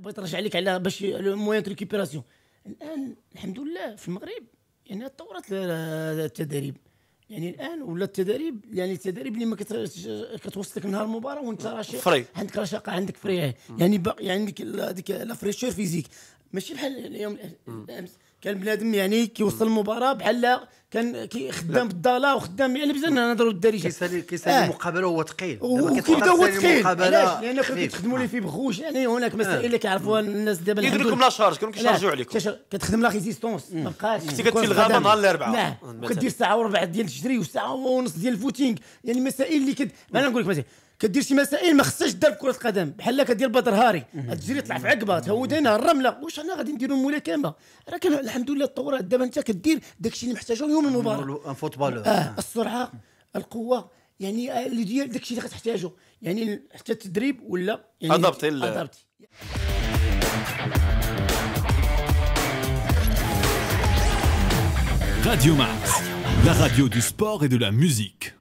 بغيت نرجع لك على باش ال moyens récupération الآن الحمد لله في المغرب يعني تطورت التدريب. يعني الآن ولا التدريب يعني التدريب اللي ما كتوصلك نهار المباراه وانت راشق frais. عندك رشاقه عندك frais. يعني باقي يعني عندك هذيك la fraîcheur physique ماشي بحال اليوم الأمس. كان بنادم يعني كيوصل المباراة بحال كان خدام بالضاله وخدام يعني بزاف نهضروا بالدارجه كيسالي كيسالي آه. المقابلة هو ثقيل وكيبدأ هو ثقيل علاش؟ لأن كتخدموا لي فيه بغوش يعني هناك مسائل اللي كيعرفوها الناس دابا يدير لكم la charge كانوا كيشارجوا عليكم. كتخدم la résistance ما بقاش كنتي كتمشي الغابة نهار الأربعاء. نعم وكدير ساعه وربع ديال التجري وساعه ونص ديال ال footing. يعني مسائل اللي كد أنا نقول لك مثلا كدير شي مسائل ما خصهاش دار بكره القدم. بحال كدير بدر هاري. تجري طلع في عقبة. تهود هنا الرمله واش أنا غادي نديروا ملاكمة؟ راه كان الحمد لله تطورات دابا انت كدير داكشي اللي محتاجه يوم المباراه en football. آه السرعة القوة يعني اللي ديال داكشي اللي غتحتاجه. يعني حتى التدريب ولا يعني adapté adapté. Radio Max, la radio du sport et de la musique.